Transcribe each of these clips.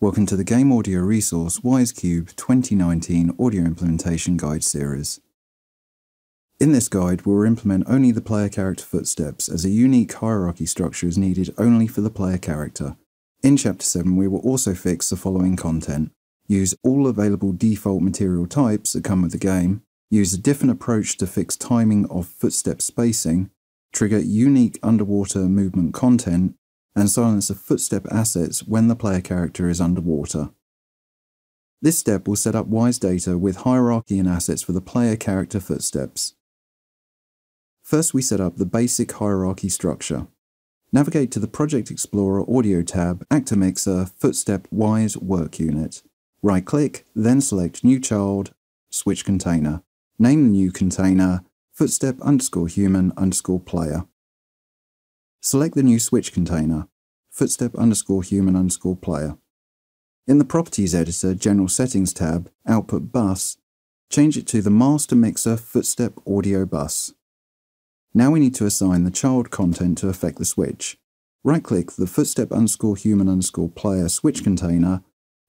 Welcome to the Game Audio Resource Wwise Cube 2019 Audio Implementation Guide Series. In this guide, we'll implement only the player character footsteps as a unique hierarchy structure is needed only for the player character. In Chapter 7, we will also fix the following content. Use all available default material types that come with the game, use a different approach to fix timing of footstep spacing, trigger unique underwater movement content, and silence the footstep assets when the player character is underwater. This step will set up Wwise data with hierarchy and assets for the player character footsteps. First we set up the basic hierarchy structure. Navigate to the Project Explorer Audio tab, Actor Mixer, Footstep Wwise Work Unit. Right-click, then select New Child, Switch Container. Name the new container footstep underscore human underscore player. Select the new switch container, footstep underscore human underscore player. In the Properties Editor General Settings tab, Output Bus, change it to the Master Mixer Footstep Audio Bus. Now we need to assign the child content to affect the switch. Right-click the footstep underscore human underscore player switch container,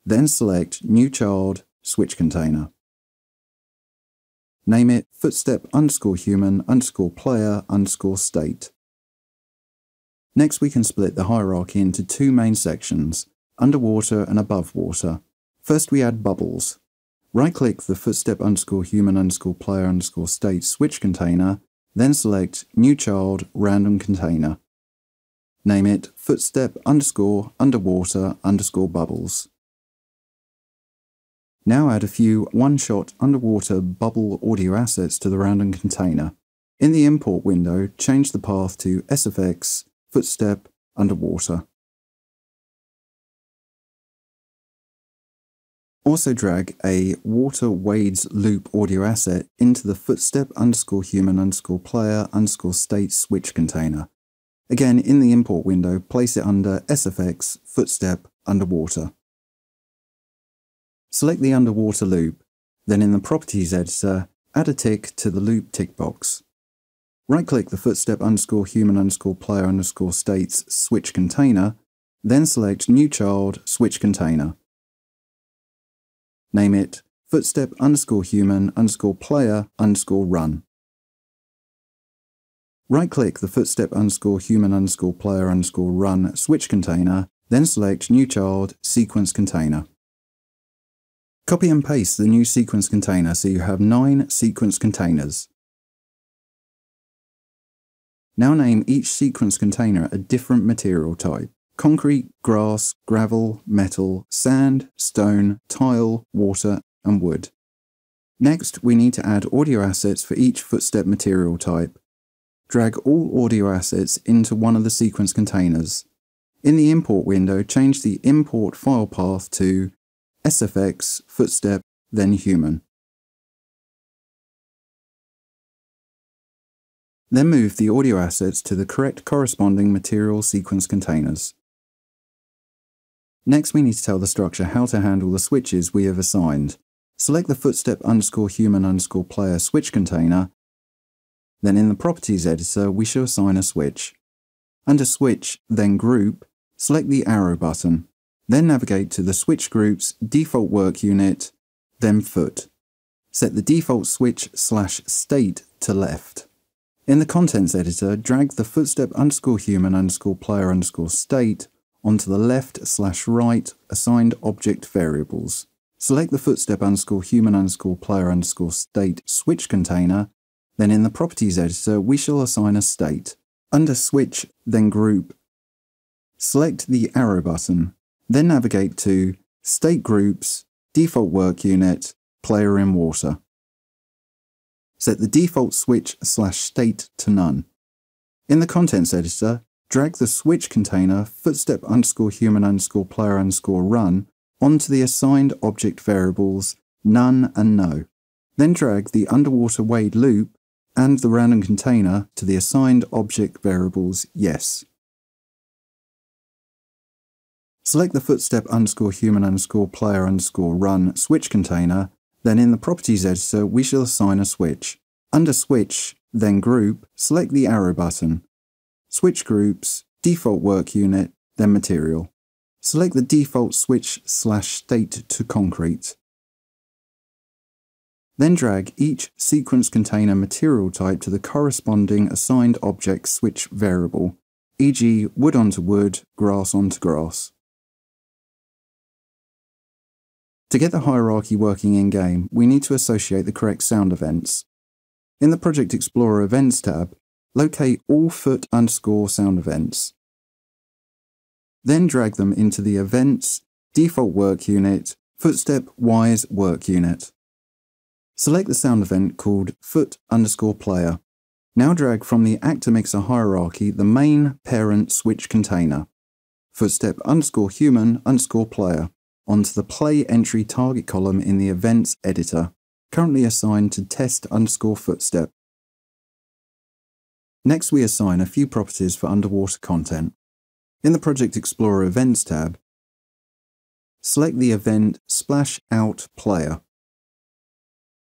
then select New Child Switch Container. Name it footstep underscore human underscore player underscore state. Next, we can split the hierarchy into two main sections, underwater and above water. First, we add bubbles. Right-click the footstep underscore human underscore player underscore state switch container, then select New Child Random Container. Name it footstep underscore underwater underscore bubbles. Now add a few one-shot underwater bubble audio assets to the random container. In the import window, change the path to SFX footstep, underwater. Also drag a water wades loop audio asset into the footstep underscore human underscore player underscore state switch container. Again, in the import window, place it under SFX footstep underwater. Select the underwater loop, then in the properties editor, add a tick to the loop tick box. Right-click the footstep underscore human underscore player underscore states switch container, then select New Child Switch Container. Name it footstep underscore human underscore player underscore run. Right-click the footstep underscore human underscore player underscore run switch container, then select New Child Sequence Container. Copy and paste the new sequence container so you have nine sequence containers. Now name each sequence container a different material type. Concrete, grass, gravel, metal, sand, stone, tile, water, and wood. Next, we need to add audio assets for each footstep material type. Drag all audio assets into one of the sequence containers. In the import window, change the import file path to SFX, footstep, then human. Then move the audio assets to the correct corresponding material sequence containers. Next we need to tell the structure how to handle the switches we have assigned. Select the footstep underscore human underscore player switch container. Then in the properties editor we shall assign a switch. Under switch, then group, select the arrow button. Then navigate to the switch group's default work unit, then foot. Set the default switch slash state to left. In the contents editor, drag the footstep underscore human underscore player underscore state onto the left slash right assigned object variables. Select the footstep underscore human underscore player underscore state switch container. Then in the properties editor, we shall assign a state. Under switch, then group, select the arrow button, then navigate to state groups, default work unit, player in water. Set the default switch slash state to none. In the contents editor, drag the switch container footstep underscore human underscore player underscore run onto the assigned object variables none and no. Then drag the underwater wade loop and the random container to the assigned object variables yes. Select the footstep underscore human underscore player underscore run switch container then in the Properties editor, we shall assign a switch. Under Switch, then Group, select the arrow button. Switch Groups, Default Work Unit, then Material. select the default switch slash state to concrete. Then drag each sequence container material type to the corresponding assigned object switch variable, e.g. wood onto wood, grass onto grass. To get the hierarchy working in-game, we need to associate the correct sound events. In the Project Explorer Events tab, locate all foot underscore sound events. Then drag them into the Events, Default Work Unit, Footstep Wwise Work Unit. Select the sound event called foot underscore player. Now drag from the actor mixer hierarchy the main parent switch container, footstep underscore human underscore player onto the play entry target column in the events editor, currently assigned to test underscore footstep. Next, we assign a few properties for underwater content. In the Project Explorer Events tab, select the event Splash Out Player.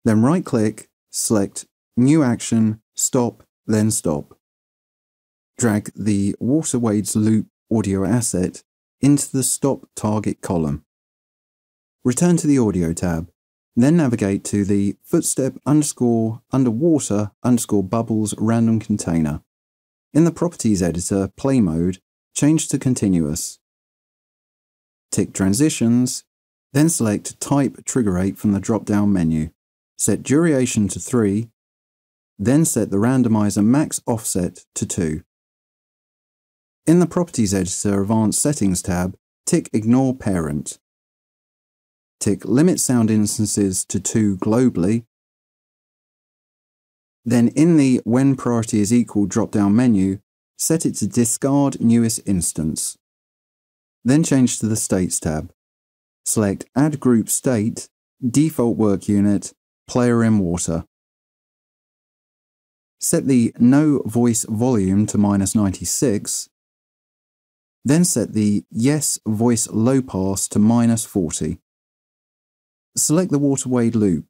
Then right-click, select New Action, Stop, then Stop. Drag the Waterwades Loop audio asset into the Stop Target column. Return to the Audio tab, then navigate to the footstep underscore underwater underscore bubbles random container. In the Properties editor, Play Mode, change to Continuous. Tick Transitions, then select Type Trigger Rate from the drop-down menu. Set Duration to 3, then set the randomizer max offset to 2. In the Properties editor Advanced Settings tab, tick Ignore Parent tick limit sound instances to 2 globally. Then in the when priority is equal drop-down menu, set it to discard newest instance. Then change to the States tab. Select Add Group State, Default Work Unit, Player in Water. Set the No Voice Volume to minus 96. Then set the Yes Voice Low Pass to minus 40. Select the Waterwade loop,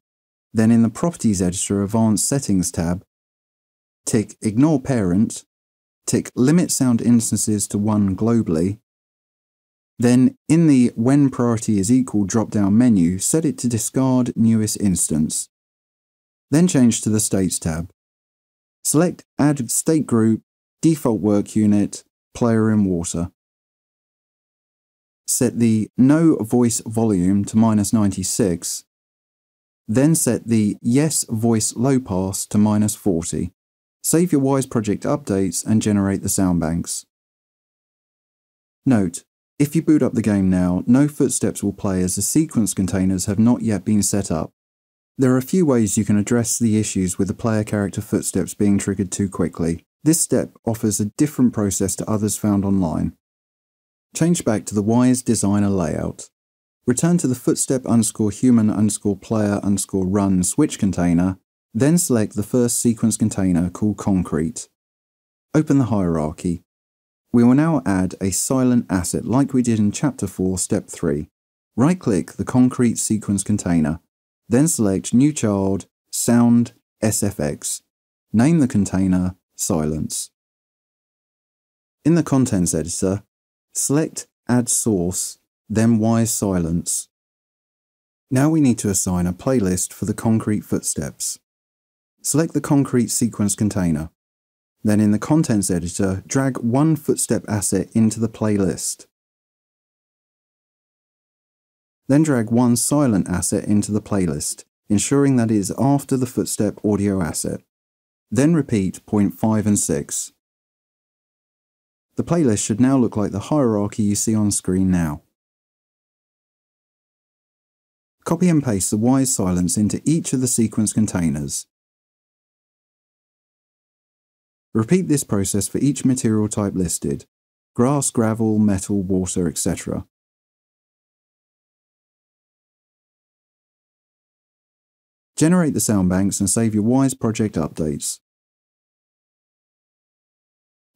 then in the Properties Editor Advanced Settings tab, tick Ignore Parent, tick Limit Sound Instances to 1 globally, then in the When Priority is Equal drop-down menu, set it to discard newest instance. Then change to the States tab. Select Add State Group, Default Work Unit, Player in Water set the no voice volume to minus 96, then set the yes voice low pass to minus 40. Save your Wwise project updates and generate the sound banks. Note, if you boot up the game now, no footsteps will play as the sequence containers have not yet been set up. There are a few ways you can address the issues with the player character footsteps being triggered too quickly. This step offers a different process to others found online. Change back to the Wwise Designer layout. Return to the footstep underscore human underscore player underscore run switch container, then select the first sequence container called concrete. Open the hierarchy. We will now add a silent asset like we did in Chapter 4, Step 3. Right-click the concrete sequence container, then select New Child, Sound, SFX. Name the container Silence. In the Contents Editor, Select Add Source, then Wwise Silence. Now we need to assign a playlist for the concrete footsteps. Select the concrete sequence container. Then in the Contents Editor, drag one footstep asset into the playlist. Then drag one silent asset into the playlist, ensuring that it is after the footstep audio asset. Then repeat point 5 and 6. The playlist should now look like the hierarchy you see on screen now. Copy and paste the Wwise silence into each of the sequence containers. Repeat this process for each material type listed, grass, gravel, metal, water, etc. Generate the sound banks and save your Wwise project updates.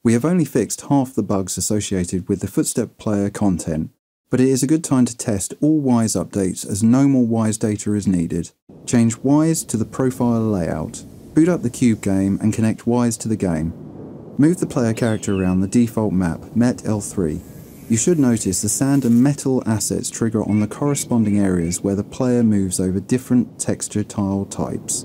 We have only fixed half the bugs associated with the Footstep Player content, but it is a good time to test all Wwise updates as no more Wwise data is needed. Change Wwise to the profile layout, boot up the cube game and connect Wwise to the game. Move the player character around the default map, MET L3. You should notice the sand and metal assets trigger on the corresponding areas where the player moves over different texture tile types.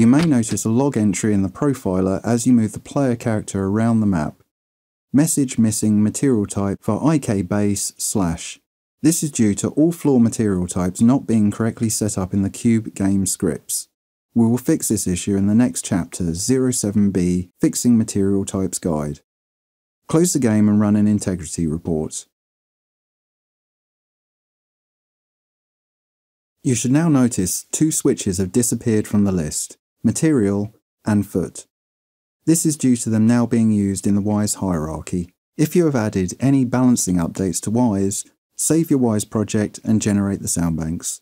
You may notice a log entry in the profiler as you move the player character around the map. Message missing material type for IK base slash. This is due to all floor material types not being correctly set up in the Cube game scripts. We will fix this issue in the next chapter 07B Fixing Material Types Guide. Close the game and run an integrity report. You should now notice two switches have disappeared from the list material, and foot. This is due to them now being used in the Wwise hierarchy. If you have added any balancing updates to Wwise, save your Wwise project and generate the sound banks.